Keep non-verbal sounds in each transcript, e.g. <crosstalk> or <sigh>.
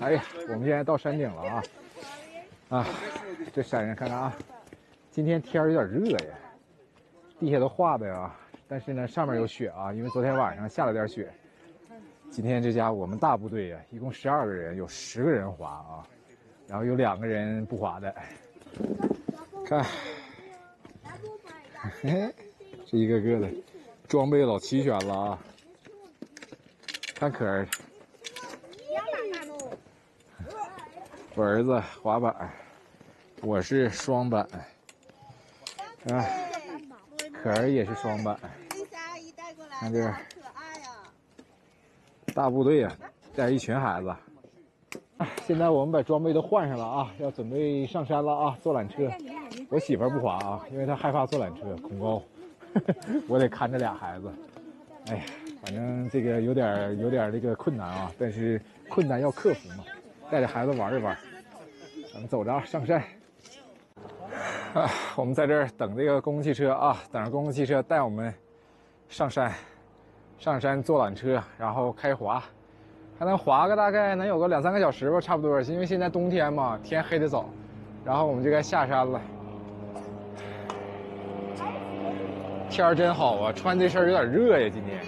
哎呀，我们现在到山顶了啊！啊，这山上看看啊，今天天儿有点热呀，地下都化的呀，但是呢，上面有雪啊，因为昨天晚上下了点雪。今天这家我们大部队呀，一共十二个人，有十个人滑啊，然后有两个人不滑的。看，嘿，这一个个的装备老齐全了啊！看可儿。我儿子滑板，我是双板，啊，可儿也是双板。看这，大部队啊，带一群孩子。现在我们把装备都换上了啊，要准备上山了啊，坐缆车。我媳妇不滑啊，因为她害怕坐缆车，恐高。<laughs> 我得看着俩孩子。哎呀，反正这个有点有点这个困难啊，但是困难要克服嘛。带着孩子玩一玩，咱们走着上山。啊，我们在这儿等这个公共汽车啊，等着公共汽车带我们上山，上山坐缆车，然后开滑，还能滑个大概能有个两三个小时吧，差不多。因为现在冬天嘛，天黑的早，然后我们就该下山了。天儿真好啊，穿这身有点热呀，今天。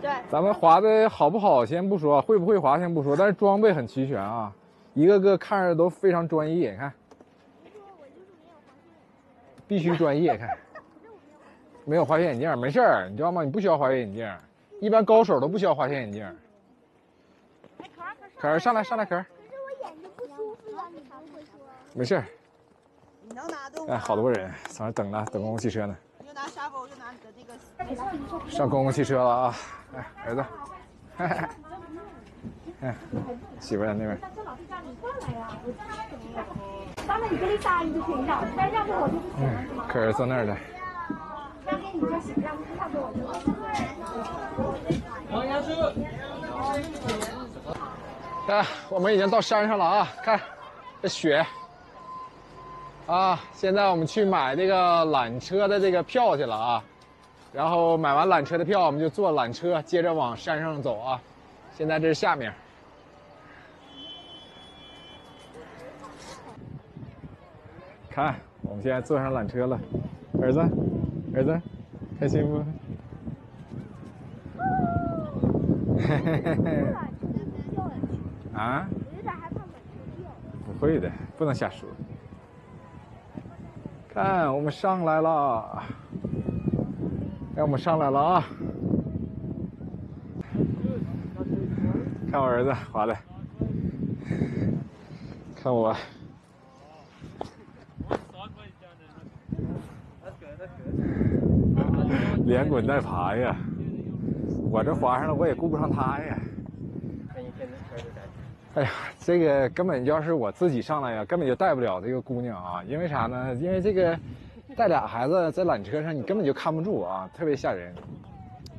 对，咱们滑的好不好先不说，会不会滑先不说，但是装备很齐全啊，一个个看着都非常专业。你看，必须专业。看，没有滑雪眼镜，没事儿，你知道吗？你不需要滑雪眼镜，一般高手都不需要滑雪眼镜。可儿上来，上来，可儿。可是我眼睛不舒服呀，你还会说？没事儿。你能拿动？哎，好多人在那等呢，等公共汽车呢。上公共汽车了啊！哎，儿子，<laughs> 哎，媳妇在那边。当然你跟你答应就可，儿坐那儿了。让给你就行，让要不我就。往下去。啊，我们已经到山上了啊！看，这雪。啊，现在我们去买这个缆车的这个票去了啊。然后买完缆车的票，我们就坐缆车，接着往山上走啊。现在这是下面，看，我们现在坐上缆车了，儿子，儿子，开心不？嘿嘿嘿嘿。啊？我有点害怕缆车掉。不会的，不能瞎说。看，我们上来了。让我们上来了啊！看我儿子滑的，看我，连滚带爬呀！我这滑上了，我也顾不上他呀。哎呀，这个根本要是我自己上来呀，根本就带不了这个姑娘啊！因为啥呢？因为这个。带俩孩子在缆车上，你根本就看不住啊，特别吓人。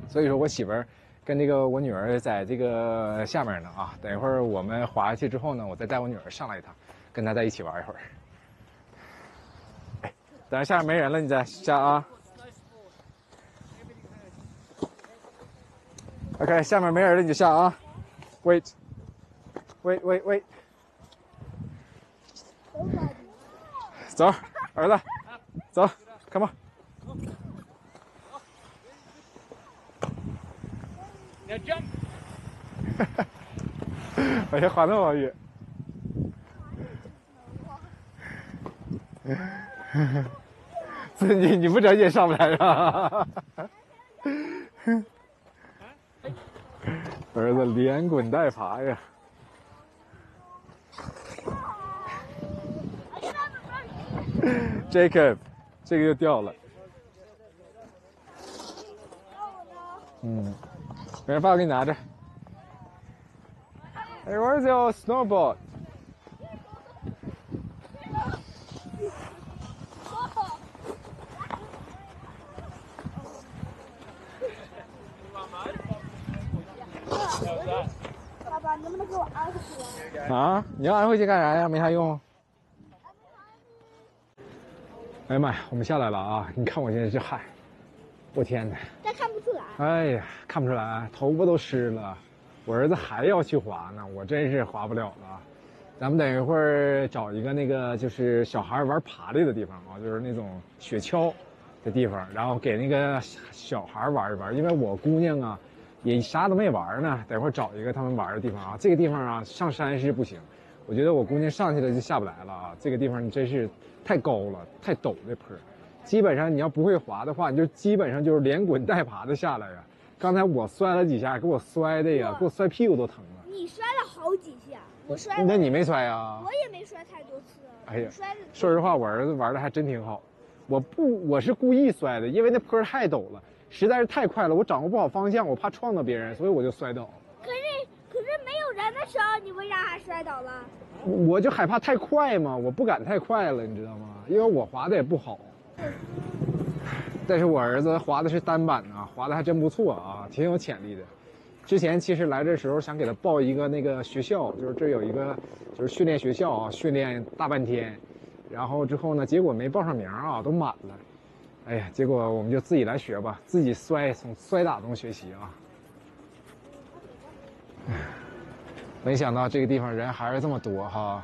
所以说我媳妇儿跟这个我女儿在这个下面呢啊，等一会儿我们滑下去之后呢，我再带我女儿上来一趟，跟她在一起玩一会儿。等下下没人了，你再下啊。OK，下面没人了你就下啊。Wait Wait，wait，wait，wait。走，儿子。走，Come on。你要 jump。<laughs> 哈哈，我先滑那么远。<laughs> 你你不着急上不来是吧？<laughs> 儿子连滚带爬呀。Jacob。这个又掉了。嗯，没人把我给你拿着。Hey, where's your snowboard? <laughs> 爸爸，能不能给我安回去？啊？你要安回去干啥呀？没啥用。哎呀妈呀，我们下来了啊！你看我现在这汗，我天哪！这看不出来。哎呀，看不出来，头发都湿了。我儿子还要去滑呢，我真是滑不了了。咱们等一会儿找一个那个就是小孩玩爬犁的地方啊，就是那种雪橇的地方，然后给那个小孩玩一玩。因为我姑娘啊，也啥都没玩呢，等会儿找一个他们玩的地方啊。这个地方啊，上山是不行，我觉得我姑娘上去了就下不来了啊。这个地方你真是太高了，太陡的坡，基本上你要不会滑的话，你就基本上就是连滚带爬的下来呀。刚才我摔了几下，给我摔的呀，给我摔屁股都疼了。你摔了好几下，我摔了，那你没摔啊？我也没摔太多次。哎呀摔的说实话，我儿子玩的还真挺好。我不，我是故意摔的，因为那坡太陡了，实在是太快了，我掌握不好方向，我怕撞到别人，所以我就摔倒。可是可是没有人的时候，你为啥还摔倒了？我就害怕太快嘛，我不敢太快了，你知道吗？因为我滑的也不好。但是我儿子滑的是单板啊，滑的还真不错啊，挺有潜力的。之前其实来这时候想给他报一个那个学校，就是这有一个就是训练学校啊，训练大半天，然后之后呢，结果没报上名啊，都满了。哎呀，结果我们就自己来学吧，自己摔从摔打中学习啊。唉没想到这个地方人还是这么多哈。